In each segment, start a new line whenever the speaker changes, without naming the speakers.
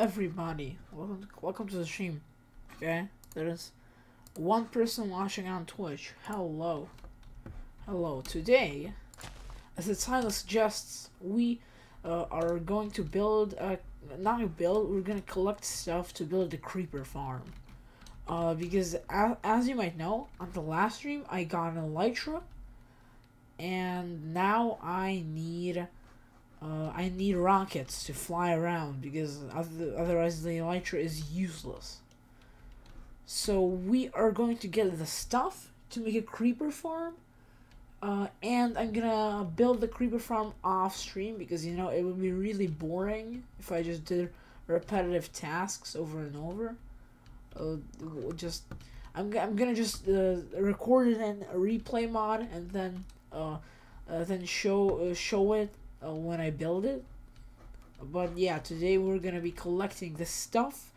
everybody. Welcome, welcome to the stream. Okay, there's one person watching on Twitch. Hello, hello. Today, as the title suggests, we uh, are going to build a not build. We're gonna collect stuff to build a creeper farm. Uh, because as, as you might know, on the last stream I got an elytra, and now I need uh, I need rockets to fly around because other, otherwise the elytra is useless. So we are going to get the stuff to make a creeper farm. Uh, and I'm gonna build the creeper farm off stream because you know it would be really boring if I just did repetitive tasks over and over. Uh, just I'm, I'm gonna just uh, record it in a replay mod and then uh, uh then show uh, show it uh, when I build it. But yeah, today we're gonna be collecting the stuff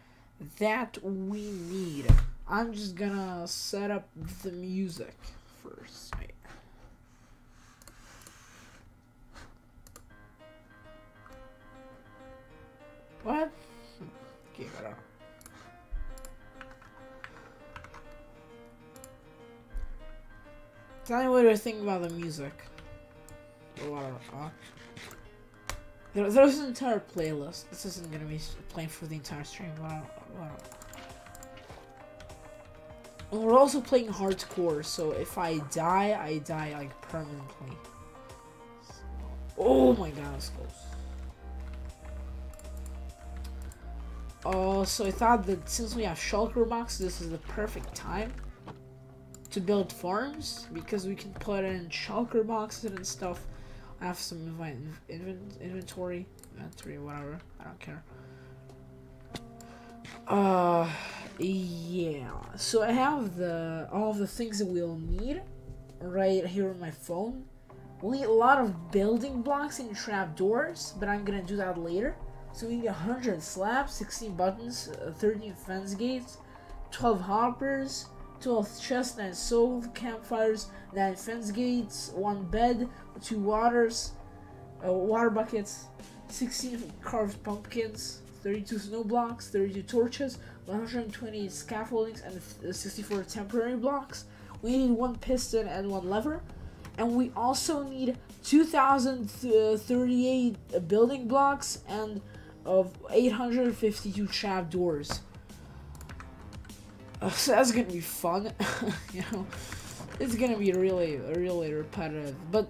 that we need. I'm just gonna set up the music first. Wait. What? Okay, whatever. Tell me what you think about the music. Or whatever. Huh? There, there's an entire playlist. This isn't gonna be playing for the entire stream. And we're also playing hardcore, so if I die, I die like permanently. Oh my god, that's close. Uh, so I thought that since we have shulker box, this is the perfect time to build farms because we can put in shulker boxes and stuff. Have some inventory, inventory, whatever. I don't care. Uh, yeah. So I have the all of the things that we'll need right here on my phone. We need a lot of building blocks and trapdoors, but I'm gonna do that later. So we need 100 slabs, 16 buttons, uh, 13 fence gates, 12 hoppers, 12 chests, 9 soul campfires, 9 fence gates, 1 bed, 2 waters, uh, water buckets, 16 carved pumpkins, 32 snow blocks, 32 torches, 120 scaffoldings, and uh, 64 temporary blocks. We need 1 piston and 1 lever. And we also need 2,038 uh, building blocks and of 852 trap doors. Uh, so that's gonna be fun, you know. It's gonna be really, really repetitive, but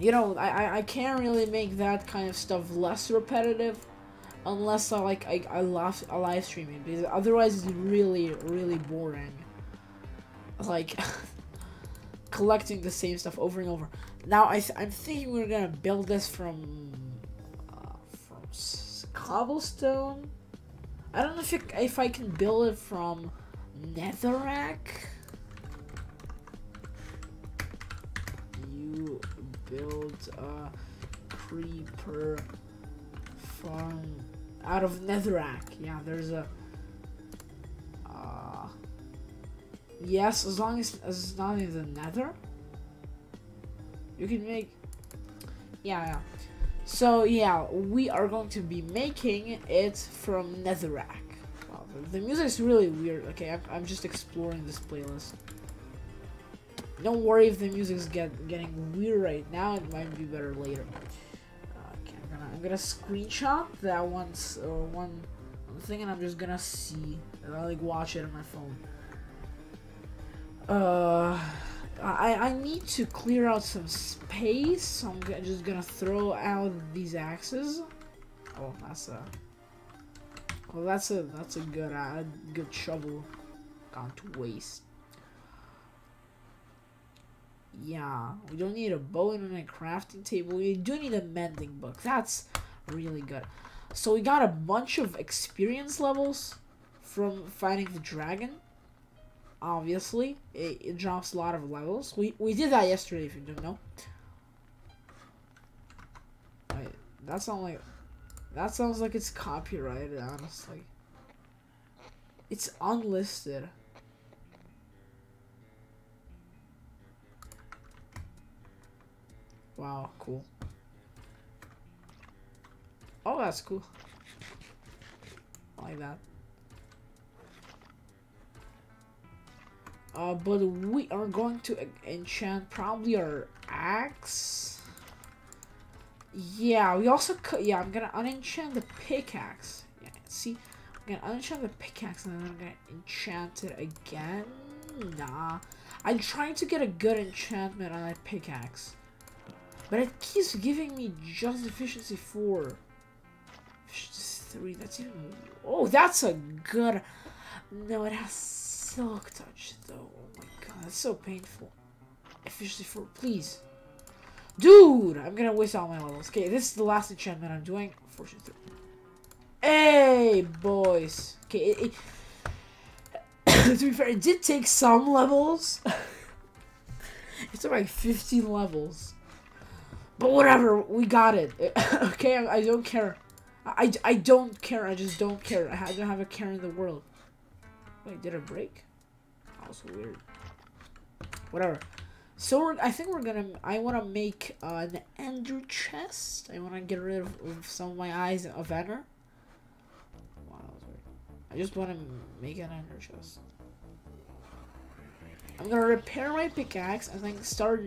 you know, I, I can't really make that kind of stuff less repetitive unless I like I, I love a live streaming because otherwise it's really, really boring. Like collecting the same stuff over and over. Now I th I'm thinking we're gonna build this from, from cobblestone. I don't know if, it, if I can build it from netherrack. You build a creeper farm out of netherrack. Yeah, there's a. Uh, yes, as long as, as it's not in the nether, you can make. Yeah, yeah. So yeah, we are going to be making it from Netherrack. Wow, the, the music is really weird. Okay, I'm, I'm, just exploring this playlist. Don't worry if the music is get, getting weird right now. It might be better later. Okay, I'm gonna I'm gonna screenshot that one's uh, one thing, and I'm just gonna see. I like watch it on my phone. Uh. I, I need to clear out some space, so I'm just gonna throw out these axes. Oh, that's a... Well, that's a that's a good uh, good shovel. Gone to waste. Yeah, we don't need a bow and a crafting table. We do need a mending book. That's really good. So we got a bunch of experience levels from fighting the dragon obviously. It, it, drops a lot of levels. We, we did that yesterday, if you don't know. Wait, that sounds like... That sounds like it's copyrighted, honestly. It's unlisted. Wow, cool. Oh, that's cool. like that. Uh, but we are going to enchant probably our axe. Yeah, we also could. Yeah, I'm gonna unenchant the pickaxe. Yeah, see, I'm gonna unenchant the pickaxe and then I'm gonna enchant it again. Nah, I'm trying to get a good enchantment on that pickaxe, but it keeps giving me just efficiency four. Efficiency three. That's even. Oh, that's a good. No, it has silk touch though. Oh my god, that's so painful. Efficiency four, please. Dude, I'm gonna waste all my levels. Okay, this is the last enchantment I'm doing. Fortune 3. Hey, boys. Okay, it, it to be fair, it did take some levels. it took like 15 levels. But whatever, we got it. okay, I, I, don't care. I, I don't care, I just don't care. I don't have a care in the world. Wait, did it break? Was weird. Whatever. So I think we're gonna. I want to make uh, an ender chest. I want to get rid of, of, some of my eyes of ender. Wow, that was weird. I just want to make an ender chest. I'm gonna repair my pickaxe and then start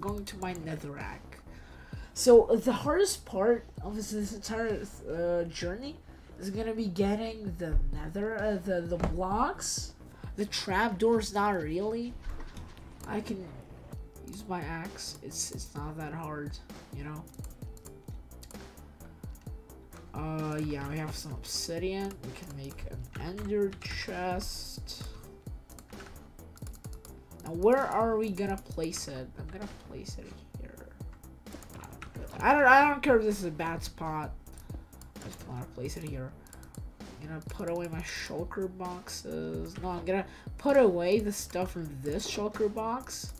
going to my netherrack. So the hardest part of this, this entire uh, journey is gonna be getting the nether, uh, the the blocks. The trapdoors, not really. I can use my axe. It's it's not that hard, you know. Uh, yeah, we have some obsidian. We can make an ender chest. Now, where are we gonna place it? I'm gonna place it here. I don't. I don't care if this is a bad spot. I just want to place it here. Gonna put away my shulker boxes. No, I'm gonna put away the stuff from this shulker box.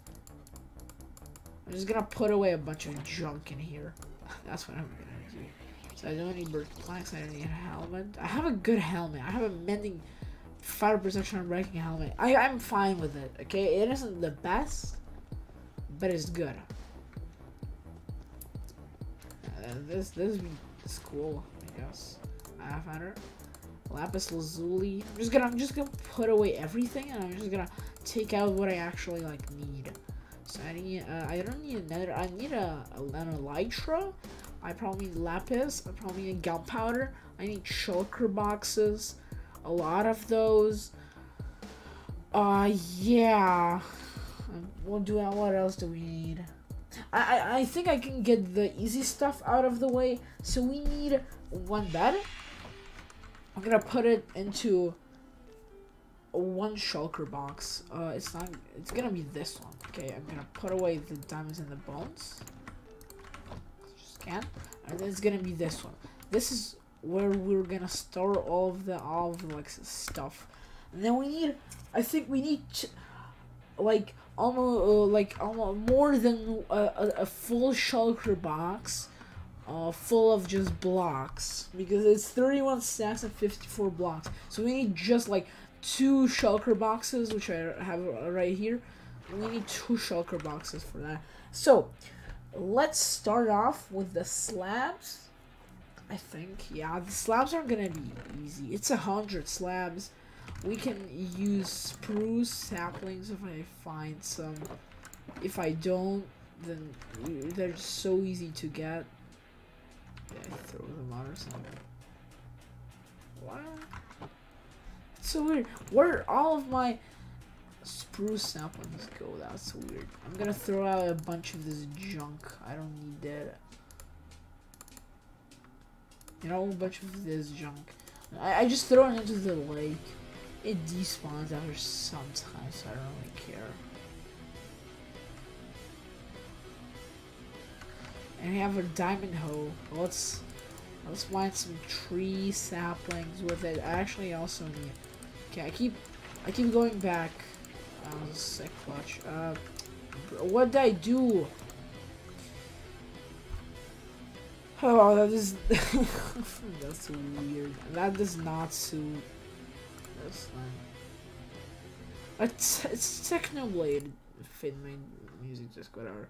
I'm just gonna put away a bunch of junk in here. That's what I'm gonna do. So I don't need birch planks, I don't need a helmet. I have a good helmet. I have a mending fire protection and breaking helmet. I, I'm fine with it, okay? It isn't the best, but it's good. Uh, this this is cool, I guess. I have found Lapis lazuli. I'm just gonna I'm just gonna put away everything and I'm just gonna take out what I actually like need. So I need, uh, I don't need another, I need a, a, an elytra. I probably need lapis. I probably need gunpowder. I need shulker boxes. A lot of those. Uh, yeah. We'll do that. What else do we need? I, I, I think I can get the easy stuff out of the way. So we need one bed. I'm gonna put it into one shulker box. Uh, it's not. It's gonna be this one. Okay, I'm gonna put away the diamonds and the bones. Just Scan, and then it's gonna be this one. This is where we're gonna store all of the all of the like stuff. And then we need. I think we need like almost uh, like almost more than a, a, a full shulker box. Uh, full of just blocks because it's 31 stacks and 54 blocks so we need just like two shulker boxes, which I have right here. We need two shulker boxes for that. So, let's start off with the slabs. I think, yeah, the slabs aren't gonna be easy. It's a hundred slabs. We can use spruce saplings if I find some. If I don't, then they're so easy to get. Yeah, I throw them out or something. What? so weird. Where all of my spruce saplings go? That's weird. I'm gonna throw out a bunch of this junk. I don't need that. You know, a bunch of this junk. I, I just throw it into the lake. It despawns after some time, so I don't really care. And we have a diamond hoe. Let's let's find some tree saplings with it. I actually also need Okay, I keep, I keep going back. That was a sick clutch. Uh, what did I do? Oh, that is that's weird. That does not suit. That's fine. It's it's Technoblade. Fit my music just whatever.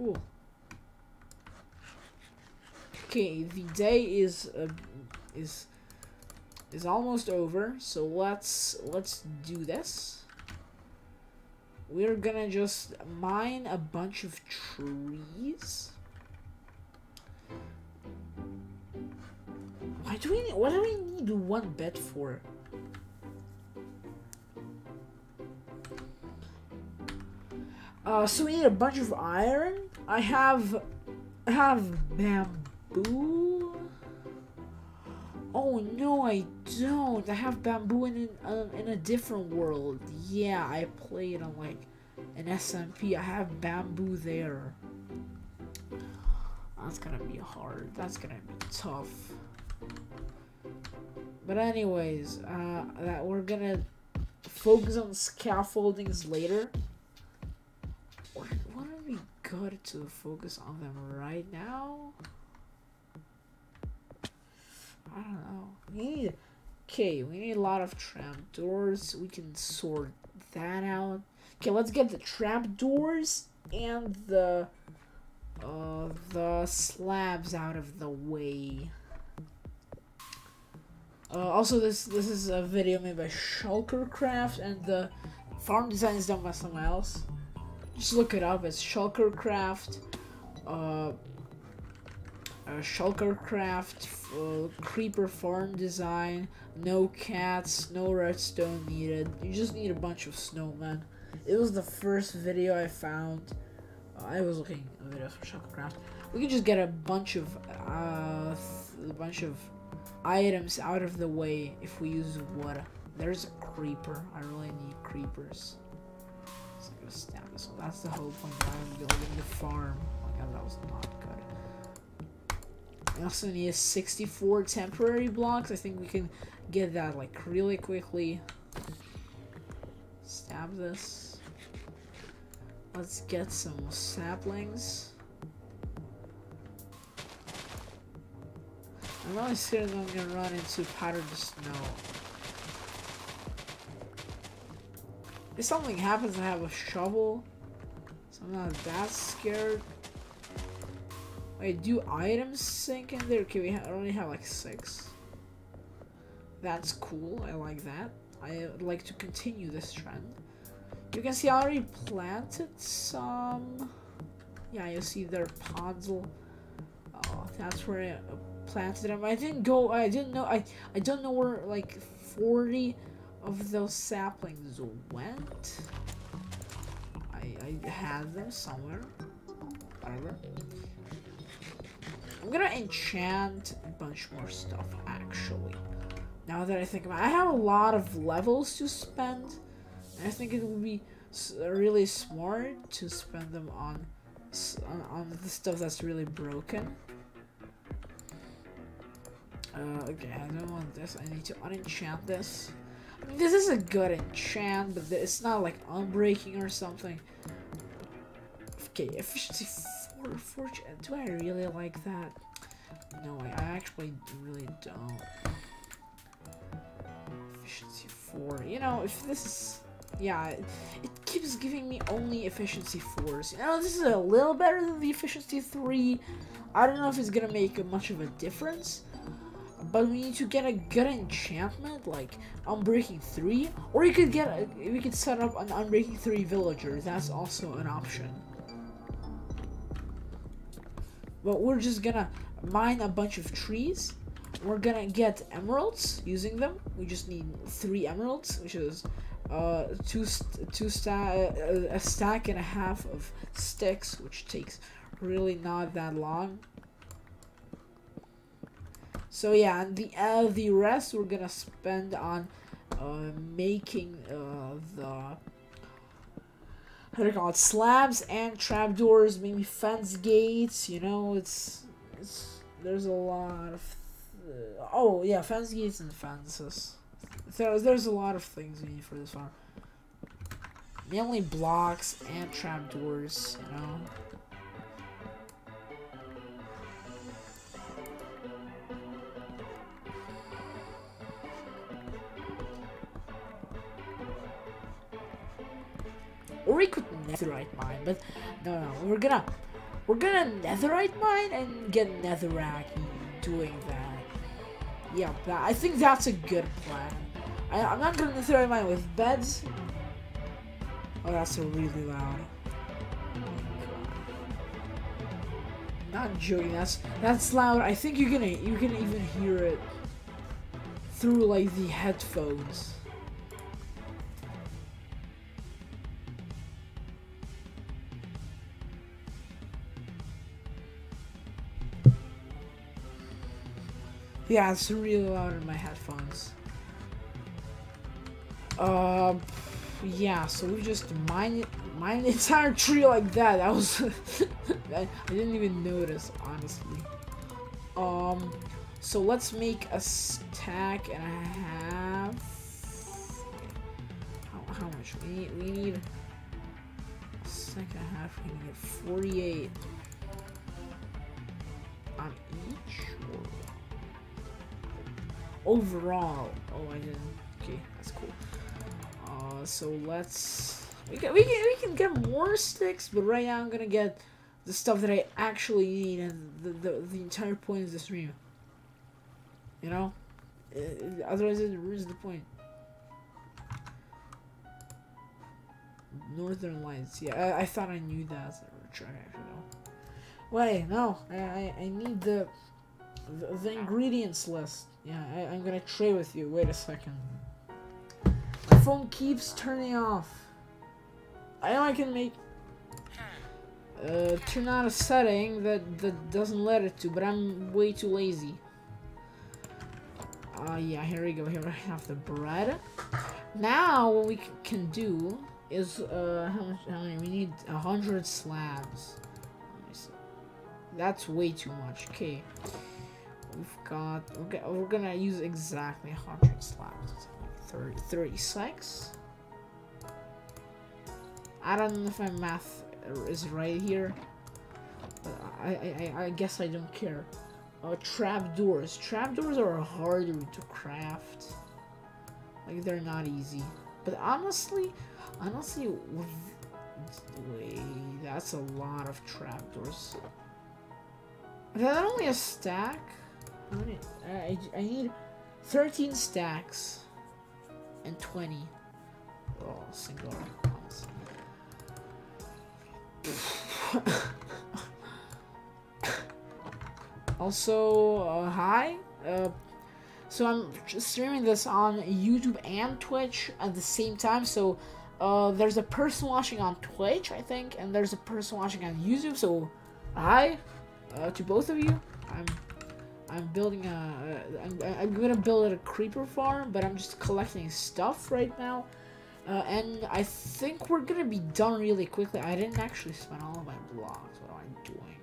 Cool. Okay, the day is uh, is is almost over, so let's let's do this. We're gonna just mine a bunch of trees. Why do we need, what do we need one bed for? Uh, so we need a bunch of iron. I have, I have bamboo. Oh no, I don't. I have bamboo in uh, in a different world. Yeah, I played on like an SMP. I have bamboo there. That's gonna be hard. That's gonna be tough. But anyways, uh, that we're gonna focus on scaffoldings later. Good to focus on them right now? I don't know. We need, okay, we need a lot of trap doors. We can sort that out. Okay, let's get the trap doors and the uh, the slabs out of the way. Uh, also, this this is a video made by Shulkercraft, and the farm design is done by someone else. Just look it up. It's Shulkercraft. Uh, uh, Shulkercraft, uh, Creeper farm design, no cats, no redstone needed. You just need a bunch of snowmen. It was the first video I found. Uh, I was looking at videos for Shulkercraft. We could just get a bunch of uh, a bunch of items out of the way if we use wood. There's a creeper. I really need creepers. So I'm gonna stab this one. That's the whole point. why I'm building the farm. Oh my god, that was not good. I also need 64 temporary blocks. I think we can get that like really quickly. Stab this. Let's get some saplings. I'm really scared that I'm gonna run into powdered snow. If something happens, I have a shovel. So I'm not that scared. Wait, do items sink in there? Okay, we only have like six. That's cool. I like that. I would like to continue this trend. You can see I already planted some. Yeah, you see their pods. Oh, that's where I planted them. I didn't go. I didn't know. I I don't know where like 40 of those saplings went. I I had them somewhere. Whatever. I'm gonna enchant a bunch more stuff actually. Now that I think about it, I have a lot of levels to spend. I think it would be really smart to spend them on on, on the stuff that's really broken. Uh, okay, I don't want this. I need to unenchant this. This is a good enchant, but it's not like unbreaking or something. Okay, efficiency 4, fortune. Do I really like that? No, I actually really don't. Efficiency 4. You know, if this is... Yeah, it, it keeps giving me only efficiency 4s. You know, this is a little better than the efficiency 3. I don't know if it's gonna make much of a difference. But we need to get a good enchantment, like Unbreaking 3. Or you could get a, we could set up an Unbreaking 3 villager. That's also an option. But we're just gonna mine a bunch of trees. We're gonna get emeralds using them. We just need three emeralds, which is uh, two st two sta uh, a stack and a half of sticks, which takes really not that long. So yeah, and the uh, the rest we're gonna spend on uh, making uh, the how do you call it slabs and trapdoors, maybe fence gates. You know, it's it's there's a lot of oh yeah, fence gates and fences. There's there's a lot of things we need for this farm. Mainly blocks and trapdoors. You know. Or we could netherite mine, but no, no, we're gonna we're gonna netherite mine and get netherrack doing that. Yeah, that, I think that's a good plan. I, I'm not gonna netherite mine with beds. Oh, that's really loud. Not joking. That's that's loud. I think you're gonna you can even hear it through like the headphones. Yeah, it's really loud in my headphones. Uh, yeah, so we just mine mine entire tree like that. That was I, I didn't even notice, honestly. Um, so let's make a stack and a half. How, how much? We need, we need a stack and a half. We need 48 on each. Or overall. Oh, I didn't. Okay, that's cool. Uh, so let's. We can, we can we can get more sticks, but right now I'm gonna get the stuff that I actually need and the, the, the entire point of this stream. You know? Uh, otherwise it ruins the point. Northern Lights, yeah, I, I thought I knew that. Actually, no. Wait, no, I, I, I need the, the, the ingredients list. Yeah, I, I'm gonna trade with you. Wait a second. My phone keeps turning off. I know I can make uh, turn on a setting that, that doesn't let it to, but I'm way too lazy. Uh, yeah, here we go. Here I have the bread. Now, what we can do is, uh, how much, how many? We need a hundred slabs. That's way too much. Okay. We've got, we're, we're gonna use exactly 100 slabs. 30, 36. I don't know if my math is right here. But I, I, I guess I don't care. Uh, trapdoors. Trapdoors are harder to craft. Like, they're not easy. But honestly, honestly, wait, that's a lot of trapdoors. Is that only a stack? I, I need 13 stacks and 20. Oh, single. also, uh, hi. Uh, so I'm streaming this on YouTube and Twitch at the same time. So uh, there's a person watching on Twitch, I think, and there's a person watching on YouTube. So hi uh, to both of you. I'm I'm building a. I'm, I'm gonna build a creeper farm, but I'm just collecting stuff right now. Uh, and I think we're gonna be done really quickly. I didn't actually spend all of my blocks. What am I doing?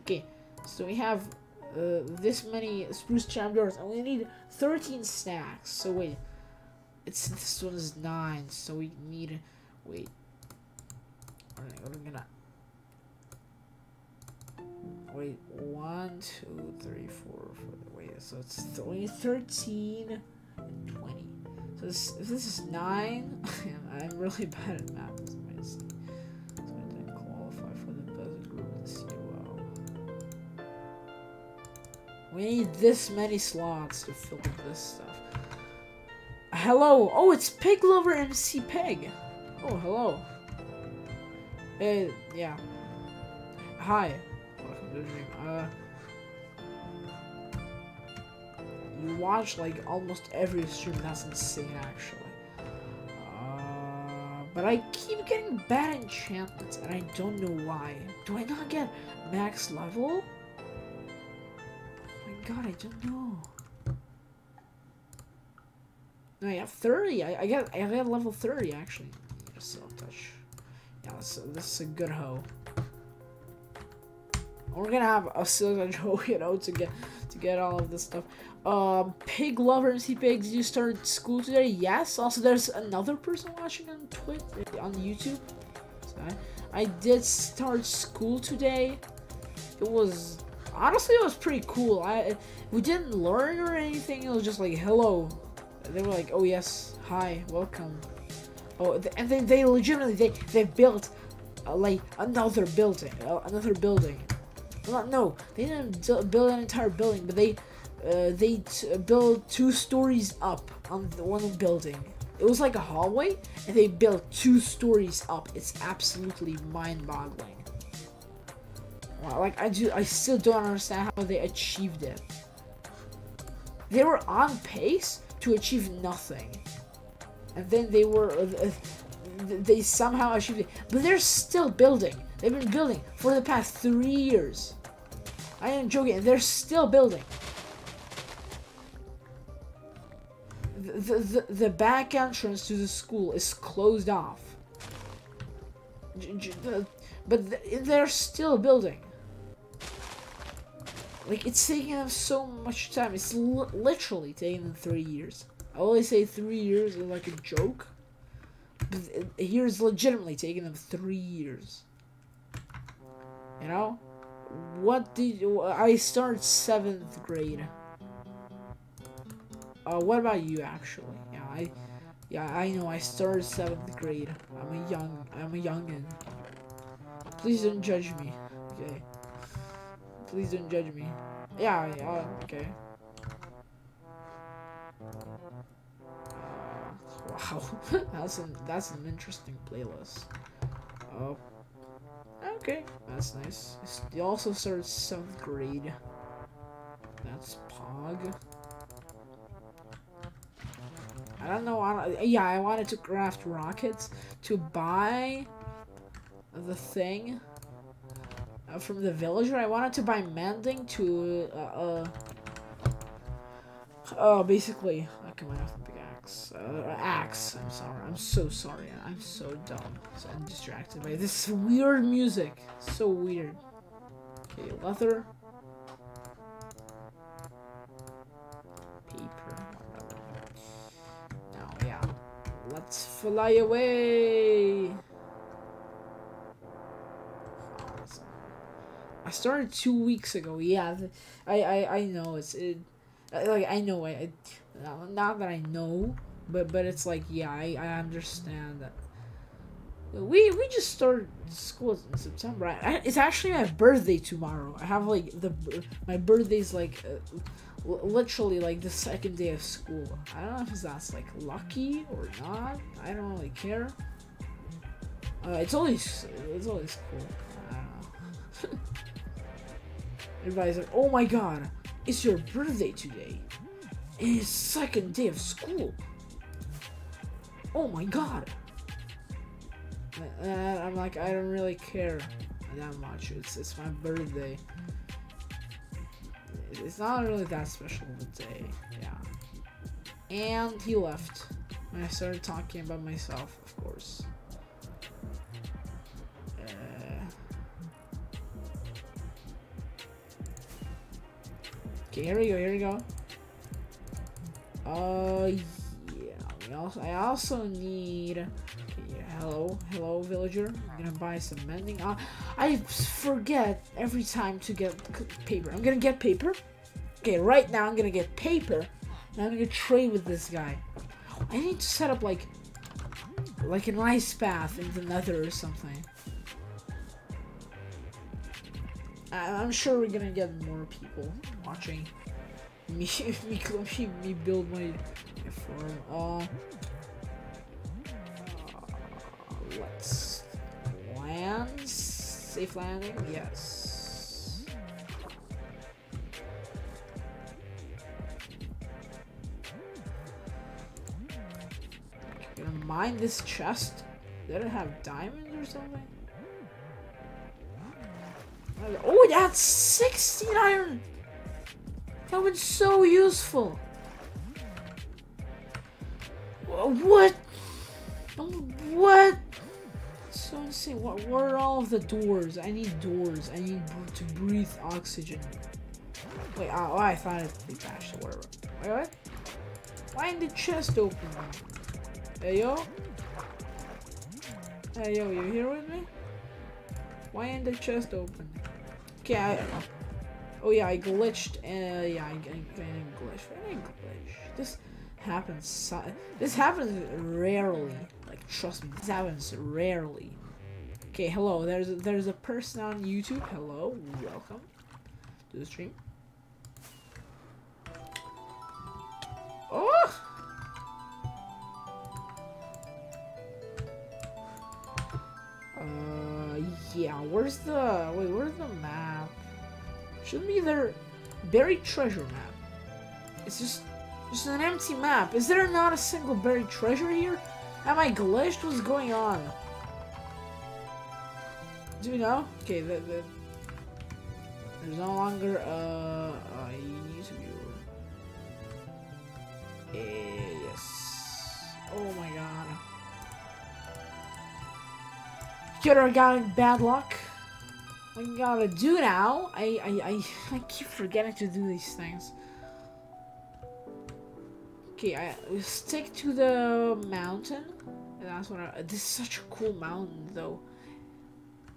Okay, so we have uh, this many spruce trapdoors, and we need 13 stacks. So wait, it's this one is nine, so we need wait. We're gonna wait one, two, three, four, four wait, so it's only 13 and 20. So this, if this is 9, I'm really bad at math. So I didn't qualify for the best group. We need this many slots to fill this stuff. Hello! Oh, it's Pig Lover MC Pig! Oh, hello. Hey, yeah. Hi. Uh, you watch like almost every stream. That's insane, actually. Uh, but I keep getting bad enchantments, and I don't know why. Do I not get max level? Oh my god, I don't know. No, I have 30. I, I get I get level 30 actually. Silk touch. Yeah, this, this is a good hoe. We're gonna have a touch hoe, you know, to get to get all of this stuff. Um, Pig Lover MC Pigs, you started school today? Yes. Also, there's another person watching on Twitch, on YouTube. Sorry. I did start school today. It was honestly it was pretty cool. I we didn't learn or anything. It was just like hello. They were like, oh yes, hi, welcome. Oh, and then they legitimately they they built uh, like another building, uh, another building. No, they didn't build an entire building, but they uh, they built two stories up on the one building. It was like a hallway, and they built two stories up. It's absolutely mind-boggling. Wow, like I do, I still don't understand how they achieved it. They were on pace to achieve nothing, and then they were, uh, they somehow achieved it. But they're still building. They've been building for the past three years. I am joking. They're still building. The, the, the back entrance to the school is closed off. But they're still building. Like, it's taking them so much time. It's li- literally taking them three years. I always say three years is like a joke. But it- here's legitimately taking them three years. You know? What did you, I start seventh grade? Uh, what about you actually? Yeah, I, yeah, I know I started seventh grade. I'm a young, I'm a youngin. Please don't judge me, okay? Please don't judge me. Yeah, yeah, okay. Uh, wow, that's an that's an interesting playlist. Oh. Okay, that's nice. You also started seventh grade. That's Pog. I don't know. I don't, yeah, I wanted to craft rockets to buy the thing uh, from the villager. I wanted to buy mending to uh, uh, uh basically. I come off. Uh, axe. I'm sorry. I'm so sorry. I'm so dumb. So I'm distracted by this weird music. So weird. Okay, leather. Paper. Now, yeah. Let's fly away. I started two weeks ago. Yeah, I I I know it's it. Like I know I, I not- that I know, but but it's like yeah I I understand that. We we just started school in September. I, it's actually my birthday tomorrow. I have like the my birthday's like uh, literally like the second day of school. I don't know if that's like lucky or not. I don't really care. Uh, it's always it's always cool. Know. Everybody's like, "Oh my god, it's your birthday today. It's second day of school. Oh my god." And I'm like, I don't really care that much. It's it's my birthday. It's not really that special of a day. Yeah. And he left. And I started talking about myself, of course. Uh, Okay, here we go, here we go. Uh, yeah. We also, I also need. Okay, hello, hello, villager. I'm gonna buy some mending. Uh, I forget every time to get paper. I'm gonna get paper. Okay, right now I'm gonna get paper. And I'm gonna trade with this guy. I need to set up like, like an ice bath in the Nether or something. I'm sure we're gonna get more people watching me me me, me build my, farm. Uh, uh, let's land safe landing. Yes. Gonna mine this chest. Did it have diamonds or something? Oh, that's 16 iron! That was so useful! What? What? So insane. What, what are all the doors? I need doors. I need to breathe oxygen. Wait, oh, I thought it was bashed or whatever. Wait, what? Why ain't the chest open? Hey, yo? Hey, yo, you here with me? Why ain't the chest open? Okay, I, oh yeah, I glitched. Uh, yeah, I, I, I didn't glitch. I didn't glitch. This happens. So, this happens rarely. Like Like, trust me, this happens rarely. Okay, hello. There's a, there's a person on YouTube. Hello, welcome to the stream. Oh! Uh, yeah. Where's the wait? Where's the map? Shouldn't be there. Buried treasure map. It's just just an empty map. Is there not a single buried treasure here? Am I glitched? What's going on? Do you know? Okay, the, the, there's no longer uh, a YouTube viewer. Uh, yes. Oh my god. Kidder got bad luck. I gotta do now? I, I, I, I keep forgetting to do these things. Okay, I stick to the mountain. That's what I. This is such a cool mountain, though.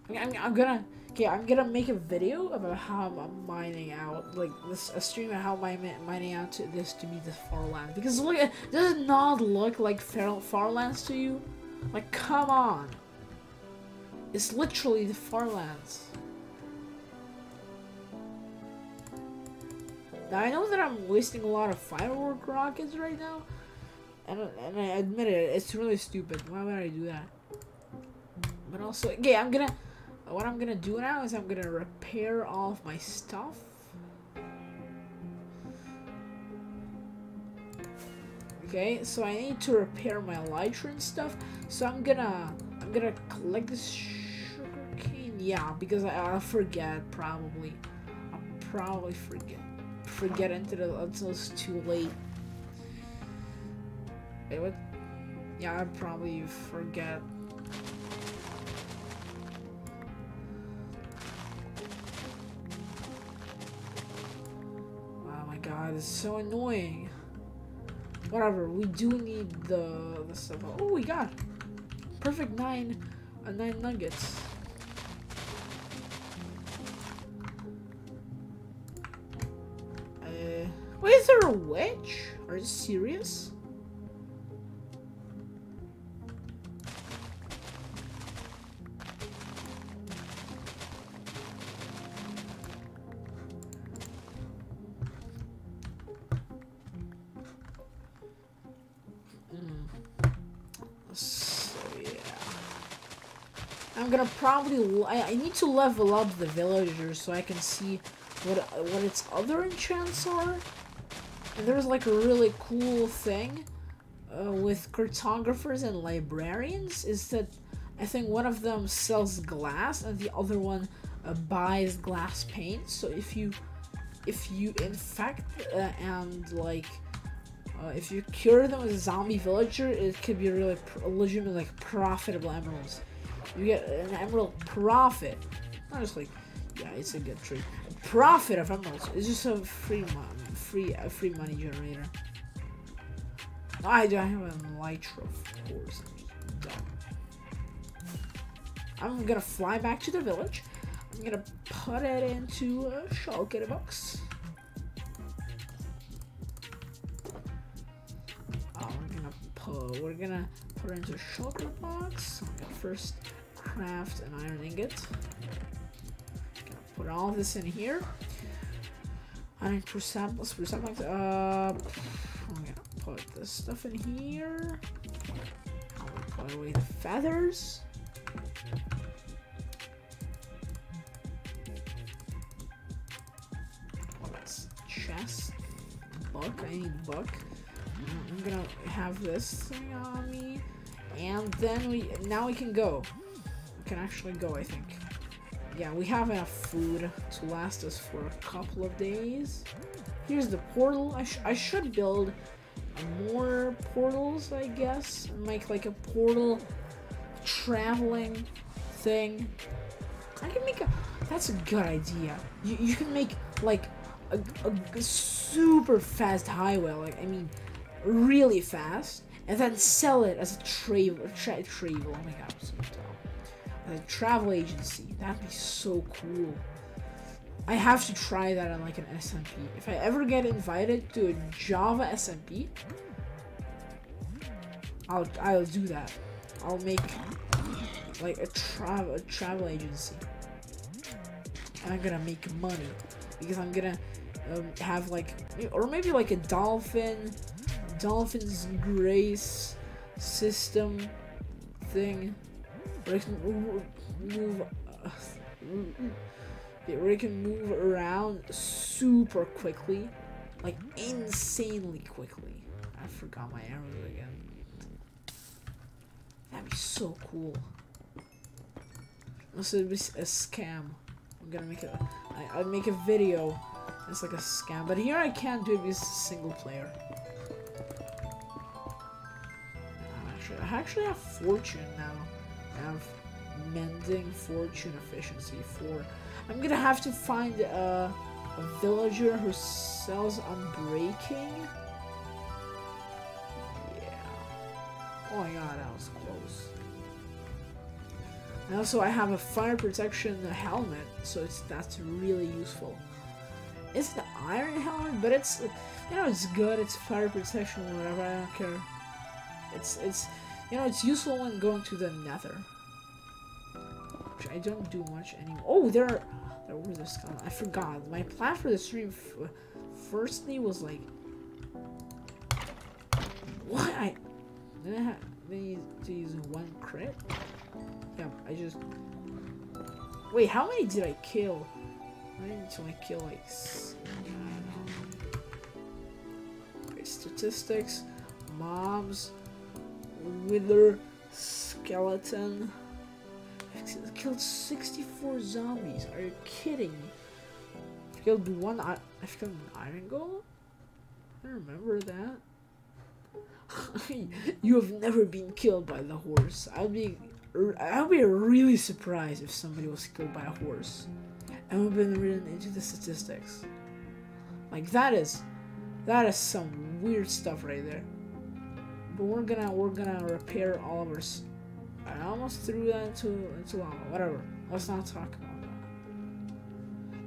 I'm, I'm gonna okay I'm gonna make a video about how I'm mining out like this a stream of how I'm mining out to this to be the farland because look at does it not look like far farlands to you like come on it's literally the farlands now I know that I'm wasting a lot of firework rockets right now and, and I admit it it's really stupid why would I do that but also okay I'm gonna what I'm gonna do now is I'm gonna repair all of my stuff. Okay, so I need to repair my elytra and stuff. So I'm gonna I'm gonna collect this sugar cane. Yeah, because I, will forget probably. I'll probably forget forget into the, until it's too late. It what? Yeah, I'd probably forget Oh my god, it's so annoying. Whatever, we do need the, the stuff. Oh, we got perfect nine, uh, nine nuggets. Wait, is there a witch? Are you serious? Hmm. I'm gonna probably I, I need to level up the villagers so I can see what what its other enchants are. And there's like a really cool thing uh, with cartographers and librarians is that I think one of them sells glass and the other one uh, buys glass pane. So if you if you infect uh, and like uh, if you cure them as a zombie villager, it could be really legitimate like profitable emeralds. You get an emerald profit. Honestly, yeah, it's a good tree. Profit of emeralds. It's just a free money, free a free money generator. I do have a elytra, of course. I'm gonna fly back to the village. I'm gonna put it into a shulker box. Oh, we're gonna put we're gonna put it into a shulker box. I'm gonna first craft an iron ingot. Gonna put all this in here. Iron percent, let's percent like uh I'm gonna put this stuff in here. I'm gonna put away the feathers. What's chest? Book, I need book. I'm gonna have this thing on me. And then we now we can go We can actually go, I think. Yeah, we have enough food to last us for a couple of days. Here's the portal. I, sh I should build more portals, I guess. Make like a portal traveling thing. I can make a... That's a good idea. You, you can make like a, a, super fast highway. Like, I mean, really fast. And then sell it as a travel. Tra travel. Oh my god, a travel agency. That'd be so cool. I have to try that on like an SMP. If I ever get invited to a Java SMP, I'll I'll do that. I'll make like a travel a travel agency. And I'm gonna make money because I'm gonna um, have like or maybe like a dolphin dolphins grace system thing where can move, uh, where I can move around super quickly like insanely quickly. I forgot my arrows again. That'd be so cool. Unless it'd be a scam. I'm gonna make a I, I'd make a video it's like a scam but here I can't do it because it's a single player. Actually I actually have fortune now have mending fortune efficiency 4 I'm gonna have to find a, a villager who sells unbreaking? Yeah. Oh my god that was close. And also I have a fire protection helmet so it's that's really useful. It's the iron helmet but it's you know it's good. It's fire protection whatever I don't care. It's it's you know it's useful when going to the nether which I don't do much anymore. Oh, there, there was a skull. I forgot. My plan for the stream, firstly, was like, what? I then I need to use one crit. Yeah, I just. Wait, how many did I kill? I didn't I kill like. Wait, statistics, mobs, wither, skeleton. I've killed 64 zombies. Are you kidding me? I've killed one. I I've killed an iron golem. I remember that. you have never been killed by the horse. I'd be, I'd be really surprised if somebody was killed by a horse, and we've been written into the statistics. Like that is, that is some weird stuff right there. But we're gonna, we're gonna repair all of our I almost threw that into into lava. Whatever. Let's not talk about that.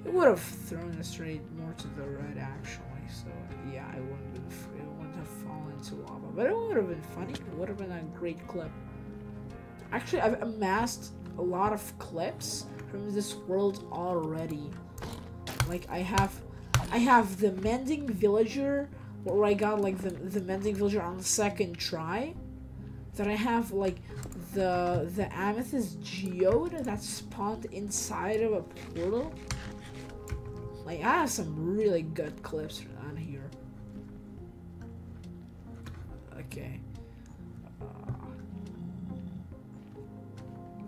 It would have thrown it straight more to the right actually. So yeah, I wouldn't have it wouldn't have fallen into lava. But it would have been funny. It would have been a great clip. Actually, I've amassed a lot of clips from this world already. Like I have, I have the mending villager, where I got like the the mending villager on the second try. That I have like the the amethyst geode that spawned inside of a portal. Like I have some really good clips on here. Okay. Uh,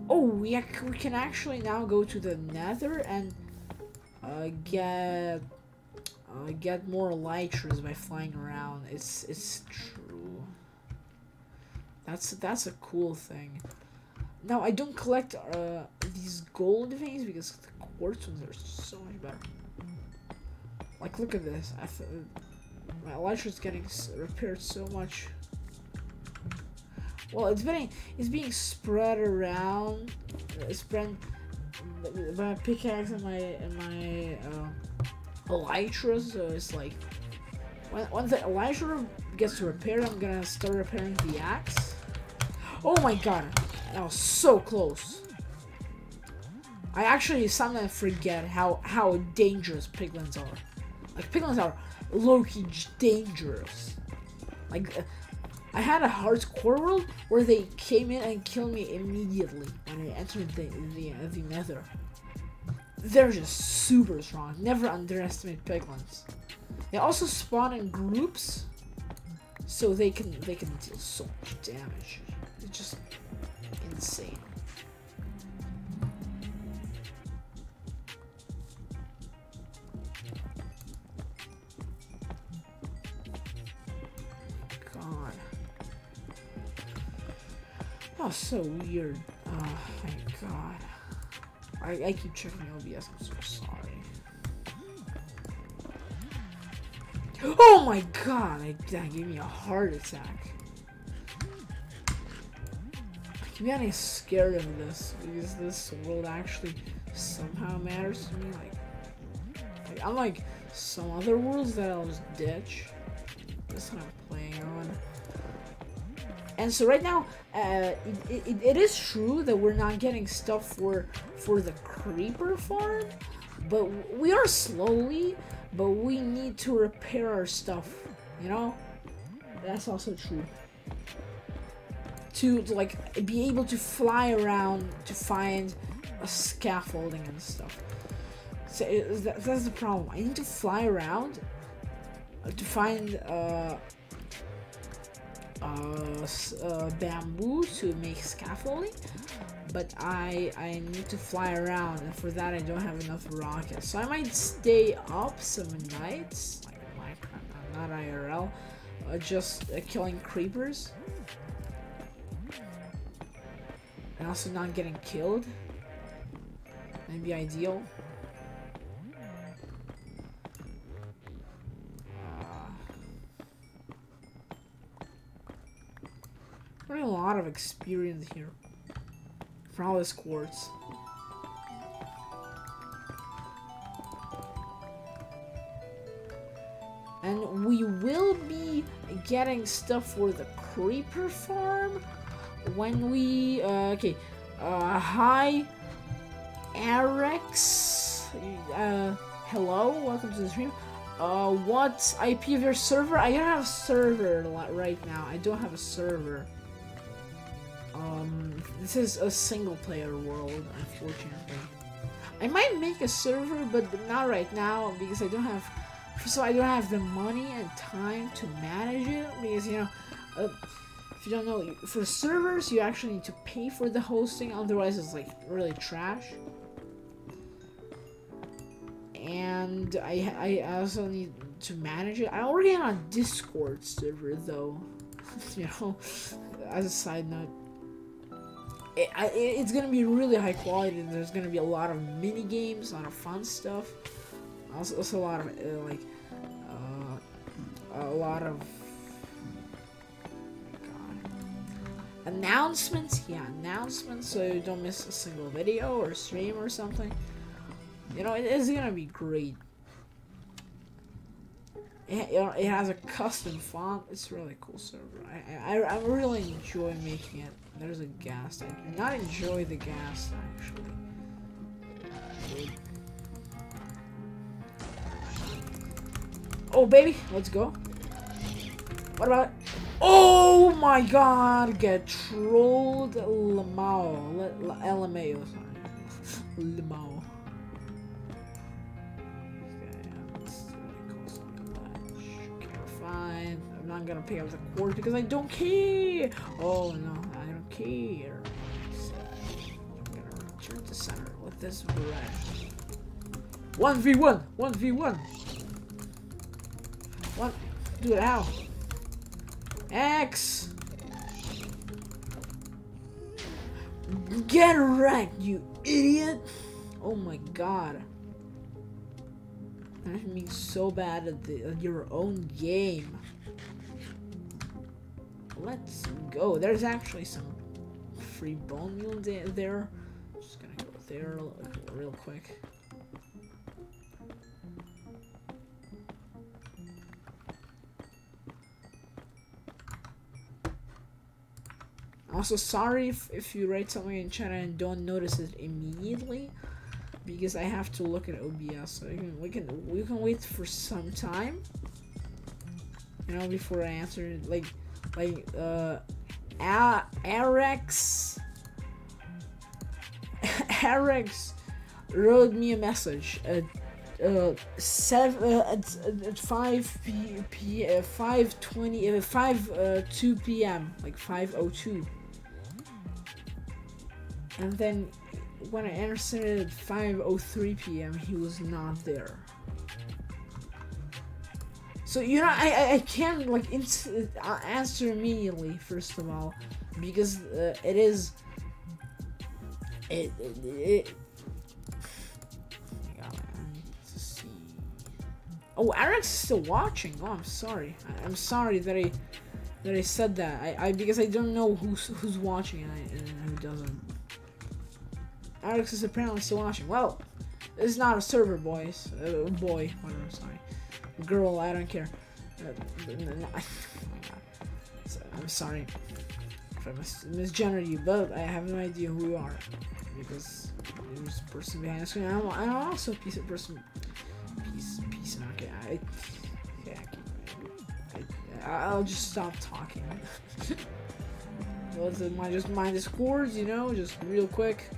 oh, yeah, we can actually now go to the Nether and uh, get uh, get more elytras by flying around. It's it's true. That's that's a cool thing. Now I don't collect uh, these gold veins because the quartz ones are so much better. Like look at this. I th my elytra's getting repaired so much. Well, it's being it's being spread around. It's spread my pickaxe and my and my uh, elytra. So it's like when once the elytra gets repaired, I'm gonna start repairing the axe. Oh my god. That was so close. I actually sometimes forget how, how dangerous piglins are. Like, piglins are low-key dangerous. Like, uh, I had a hardcore world where they came in and killed me immediately when I entered the, the, the nether. They're just super strong. Never underestimate piglins. They also spawn in groups, so they can they can deal so much damage. It's just insane. God. Oh, so weird. Oh, my God. I, I keep checking OBS. I'm so sorry. Oh my god! I, that gave me a heart attack keep getting scared of this because this world actually somehow matters to me. Like, like unlike some other worlds that I'll just ditch. This one I'm playing on. And so right now, uh, it, it, it is true that we're not getting stuff for for the creeper farm, but we are slowly. But we need to repair our stuff, you know. That's also true. To, to like be able to fly around to find a scaffolding and stuff. So it, that, that's the problem. I need to fly around to find uh, uh, uh, bamboo to make scaffolding, but I I need to fly around, and for that I don't have enough rockets. So I might stay up some nights, like Minecraft, not IRL, uh, just uh, killing creepers, and also not getting killed. Maybe ideal. Lot of experience here. For all this quartz. And we will be getting stuff for the creeper farm when we, uh, okay, uh, hi, Arex, uh, hello, welcome to the stream. Uh, what IP of your server? I don't have a server right now. I don't have a server. Um, this is a single player world, unfortunately. I might make a server, but not right now because I don't have. All, I don't have the money and time to manage it because you know, uh, if you don't know, for servers you actually need to pay for the hosting, otherwise it's like really trash. And I I also need to manage it. I already have a Discord server though, you know, as a side note it, it's gonna be really high quality. There's gonna be a lot of mini games, a lot of fun stuff. Also, also a lot of uh, like uh, a lot of announcements. Yeah, announcements, so you don't miss a single video or stream or something. You know, it is gonna be great. It, it has a custom font. It's really cool server. I, I I really enjoy making it. There's a ghast. I do not enjoy the ghast, actually. Oh, baby, let's go. What about? Oh my god, get trolled Lamau. LMAO, sorry. Lamau. fine. I'm not gonna pick up the quartz because I don't care. Oh no, here. I'm gonna return to center with this bread. 1v1! 1v1! What? Do it how? X! Get wrecked, you idiot! Oh my god. I'm being so bad at, the, at your own game. Let's go. There's actually some free bone meal there. Just gonna go there real quick. Also, sorry if, if you write something in chat and don't notice it immediately, because I have to look at OBS. So can, we can we can wait for some time, you know, before I answer. Like, like uh, Arex Arex wrote me a message at uh, seven uh, at, at five p, p uh, five twenty uh, five uh, two p.m. like five oh two, and then when I answered at five oh three p.m. he was not there. So you know, I I, can't like uh, answer immediately. First of all, because uh, it is it, it, it Oh, Eric's still watching. Oh, I'm sorry. I, am sorry that I that I said that. I, I because I don't know who's who's watching and, I, and who doesn't. Alex is apparently still watching. Well, it's not a server, boys. Uh, boy, whatever. Sorry girl, I don't care. Uh, I'm sorry. if I mis- misgender you, but I have no idea who you are because there's a person behind the screen. I'm, I'm also a piece of person. Piece, piece. Okay, I. Yeah, I, I'll just stop talking. Let's uh, just mind the scores, you know, just real quick.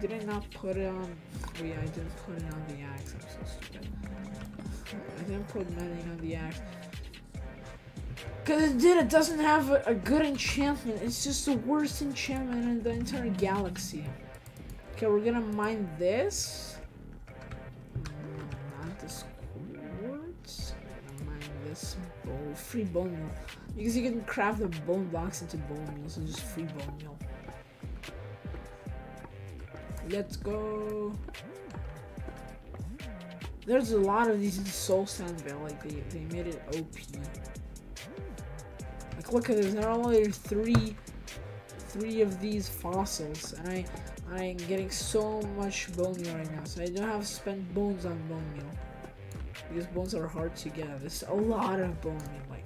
Did I not put it on? Oh yeah, I didn't put it on the axe. I'm so stupid. I didn't put nothing on the axe. Cause it did. It doesn't have a, a good enchantment. It's just the worst enchantment in the entire galaxy. Okay, we're gonna mine this. Not this quartz. Mine this bowl. Free bone meal. Because you can craft the bone blocks into bone meal, so just free bone meal. Let's go. There's a lot of these in Soul Sand Valley. Like they, they made it OP. Like look at this. There are only three, three of these fossils, and I, I'm getting so much bone meal right now. So I don't have to spend bones on bone meal because bones are hard to get. There's a lot of bone meal. Like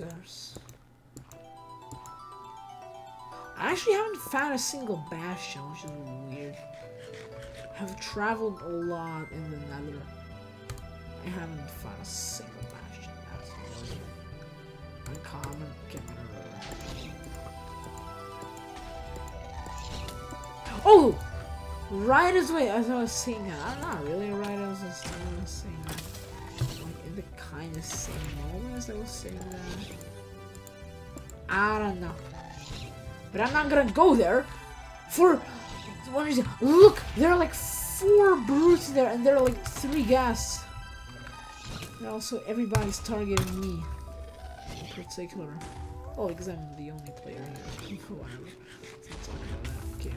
Wowzers. I actually haven't found a single bastion, which is weird. I've traveled a lot in the nether. I haven't found a single bastion. That's really uncommon. Get rid of that. Oh! Right as way as I was saying that. I'm not really right as I was I kind of same moment as that. I don't know. But I'm not gonna go there for one reason. Look, there are like four brutes there, and there are like three ghasts. And also, everybody's targeting me in particular. Oh, because I'm the only player here. Okay.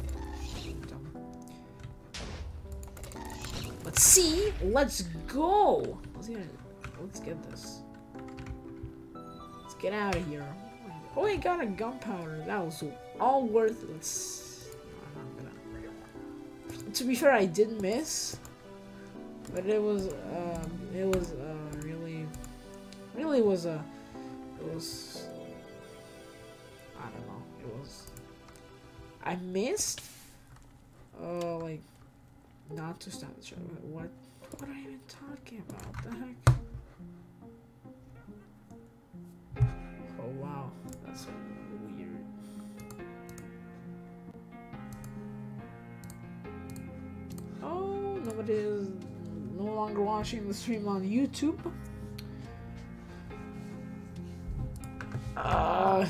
Let's see. Let's go. Let's get this. Let's get out of here. Oh, we got a gunpowder. That was all worth it. No, gonna- To be fair, I did miss, but it was um, it was uh, really, really was a, it was. I don't know. It was. I missed. Uh, like, not to stop the show. What? What are you even talking about? The heck? That's weird. Oh, nobody is no longer watching the stream on YouTube. Uh,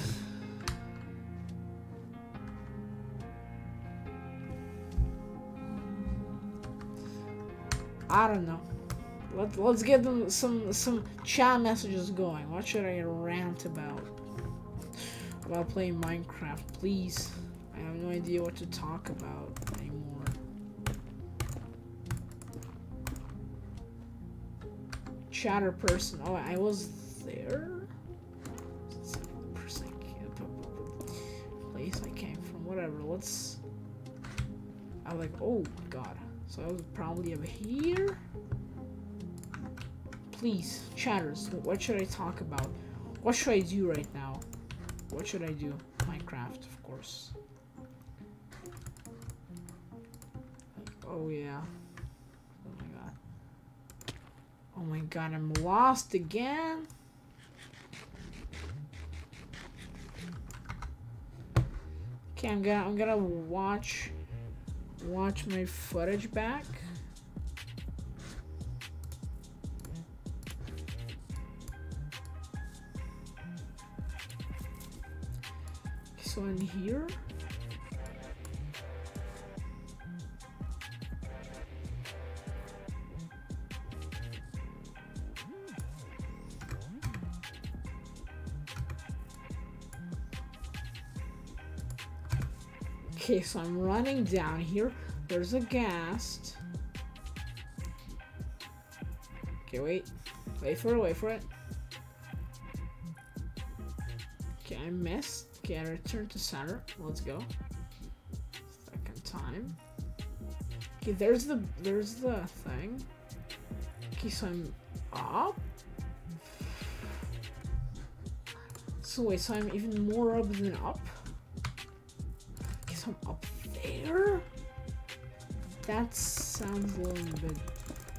I don't know. Let, let's get them some some chat messages going. What should I rant about? About playing Minecraft, please. I have no idea what to talk about anymore. Chatter person. Oh, I was there. Place I came from. Whatever. Let's. I was like, oh god. So I was probably over here. Please, chatters, what should I talk about? What should I do right now? What should I do? Minecraft, of course. Oh yeah. Oh my god. Oh my god, I'm lost again. Okay, I'm gonna I'm gonna watch watch my footage back. In here. Okay, so I'm running down here. There's a ghast. Okay, wait. Wait for it, wait for it. Okay, I missed. Okay, return to center. Let's go. Second time. Okay, there's the there's the thing. Okay, so I'm up. So wait, so I'm even more up than up. Okay, so I'm up there. That sounds a little bit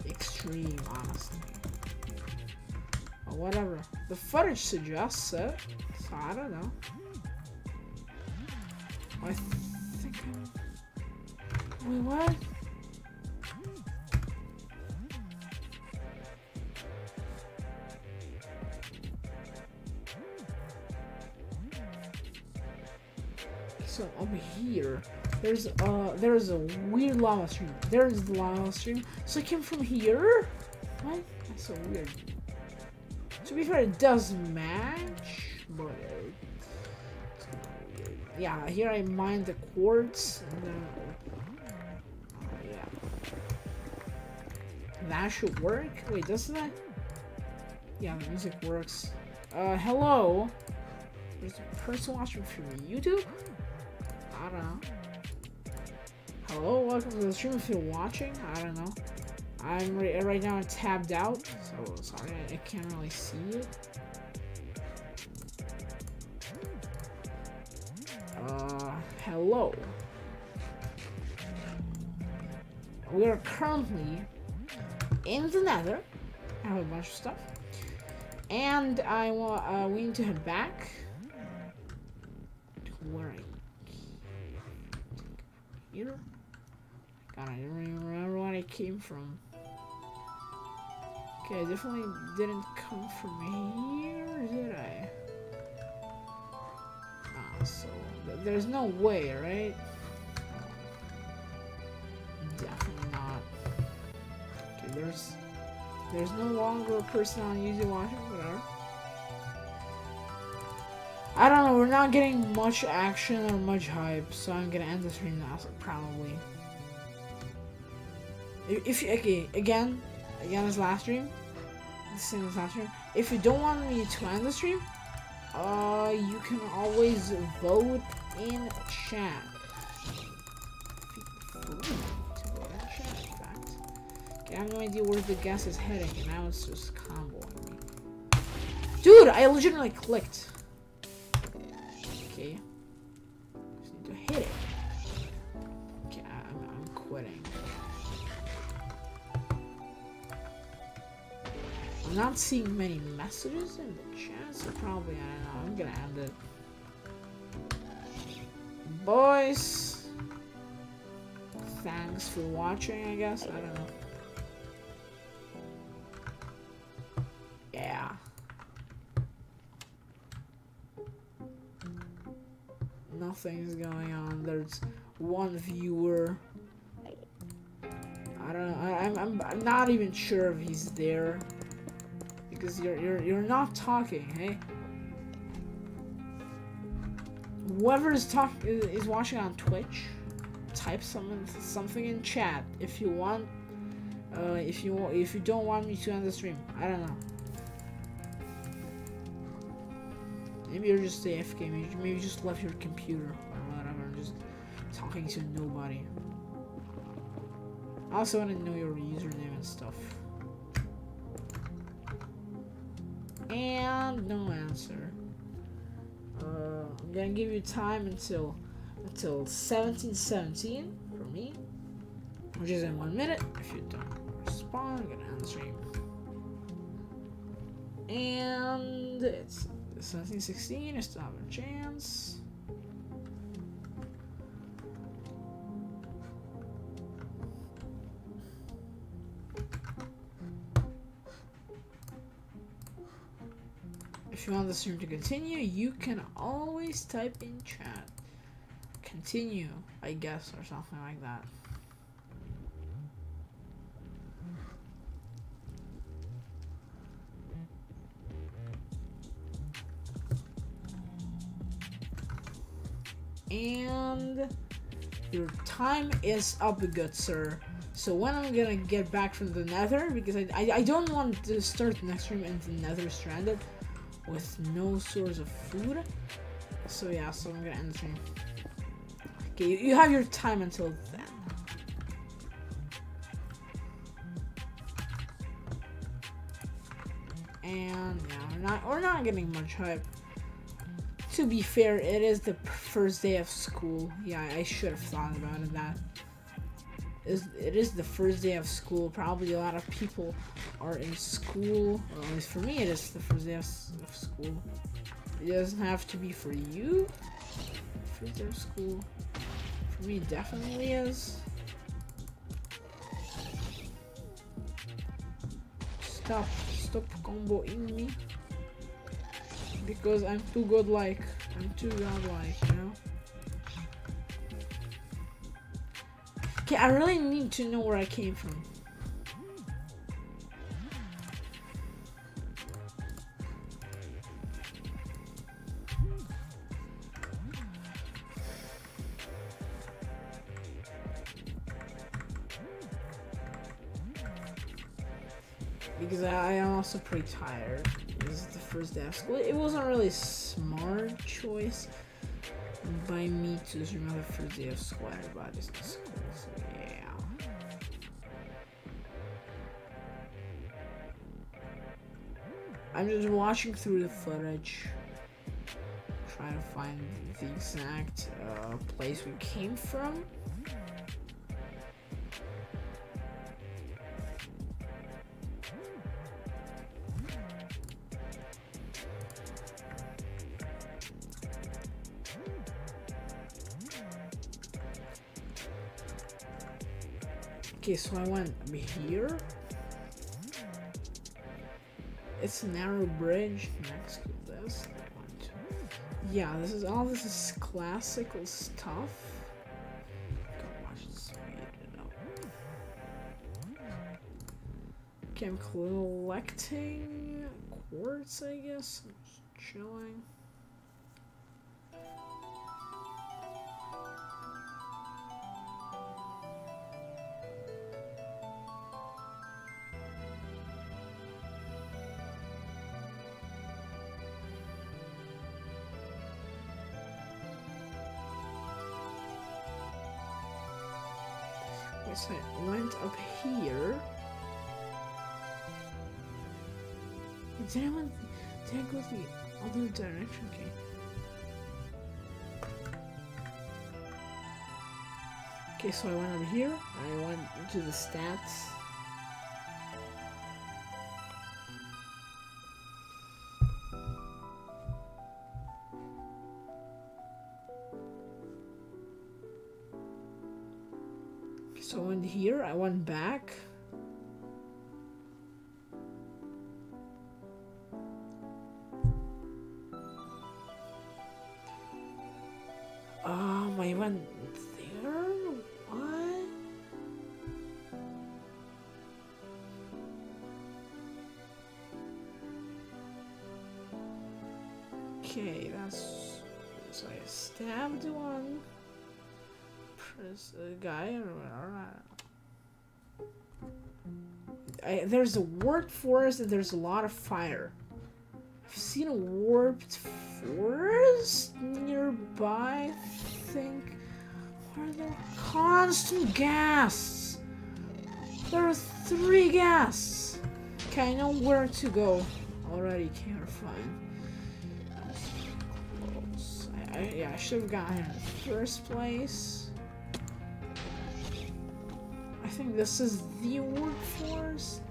extreme, honestly. But whatever. The footage suggests it, so I don't know. I think. Wait, what? So over here, there's uh there's a weird lava stream. There's the lava stream. So it came from here? What? That's so weird. To be fair, it does match, yeah, here I mine the quartz. Yeah, that should work. Wait, does that? Yeah, the music works. Uh, hello. There's a person watching from YouTube. I don't know. Hello, welcome to the stream. If you're watching, I don't know. I'm right, right now I'm tabbed out, so sorry, I, I can't really see it. Uh, hello. We are currently in the nether. I have a bunch of stuff. And I want, uh, we need to head back to where I here? God, I don't even remember where I came from. Okay, I definitely didn't come from here, did I? Ah, so there's no way, right? Definitely not. Okay, there's there's no longer a person on YouTube watching, whatever. I don't know, we're not getting much action or much hype, so I'm gonna end the stream now, probably. If you, okay, again, again as last stream, same as last stream, if you don't want me to end the stream, uh, you can always vote in chat. I have no idea where the ghast is heading, and now it's just comboing me. Dude, I legitimately clicked. Okay. Just need to hit it. Not seeing many messages in the chat, so probably, I don't know, I'm gonna end it. Boys! Thanks for watching, I guess, I don't know. Yeah. Nothing's going on. There's one viewer. I don't know. I, I'm, I'm I'm not even sure if he's there because you're you're you're not talking, hey. Whoever is talking is watching on Twitch, type something something in chat if you want. Uh, if you if you don't want me to end the stream, I don't know. Maybe you're just AFK. Maybe, maybe you just left your computer or whatever, just talking to nobody. I also want to know your username and stuff. And no answer. Uh, I'm gonna give you time until until 1717 for me, which is in one minute. If you don't respond, I'm gonna the stream. And it's 1716. I still have a chance. If you want the stream to continue, you can always type in chat. Continue, I guess, or something like that. And your time is up, good sir. So when I'm gonna get back from the nether, because I, I, I don't want to start the next stream in the nether stranded with no source of food. So yeah, so I'm gonna end the stream. Okay, you, you have your time until then. And yeah, we're not we're not getting much hype. To be fair, it is the first day of school. Yeah, I should have thought about it that. It is the first day of school. Probably a lot of people are in school. Or at least for me, it is the first day of, school. It doesn't have to be for you. First day of school. For me, it definitely is. Stop. Stop comboing me. Because I'm too godlike. I'm too godlike, you know? Okay, I really need to know where I came from. Because I am also pretty tired. This is the first day of school. It wasn't really a smart choice by me to remember the first day of school. Everybody's in school, I'm just watching through the footage, trying to find the exact uh, place we came from. Okay, so I went here. This. Yeah, this is all this is classical stuff. Okay, I'm collecting quartz, I guess. I'm just chilling. Did anyone did I go the other direction? Okay. Okay, so I went over here. I went to the stats. Okay, that's... So I stabbed one. Press a uh, guy or... I, there's a warped forest and there's a lot of fire. I've seen a warped forest nearby, I think. Are there constant ghasts? There are three ghasts. Okay, I know where to go already. can Terrifying. I, yeah, I should have gotten the first place. I think this is the warp forest.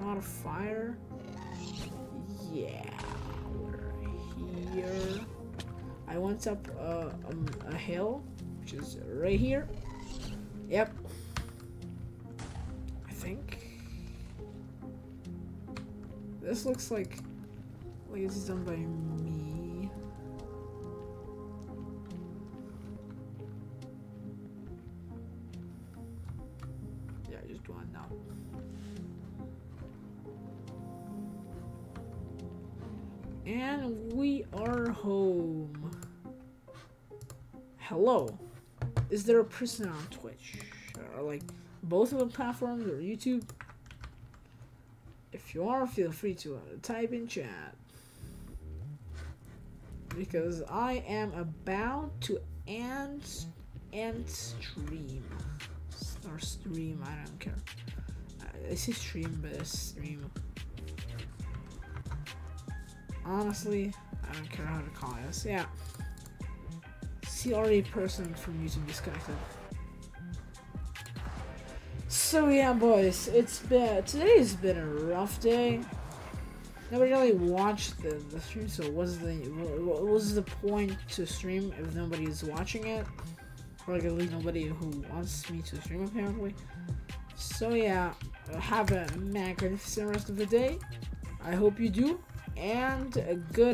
A lot of fire. Yeah, we're here. I went up uh, um, a hill, which is right here. Yep. I think. This looks like like it's done by me. Home. Hello. Is there a person on Twitch? Or like both of the platforms or YouTube? If you are, feel free to uh, type in chat. because I am about to end end stream or stream. I don't care. Uh, I say stream, but it's stream. Honestly, I don't care how to call this. Yeah. Already person from YouTube disconnected. So yeah, boys, it's been today's been a rough day. Nobody really watched the, the stream, so what's the what was the point to stream if nobody is watching it? Or at least nobody who wants me to stream apparently. So yeah, have a magnificent rest of the day. I hope you do, and a good.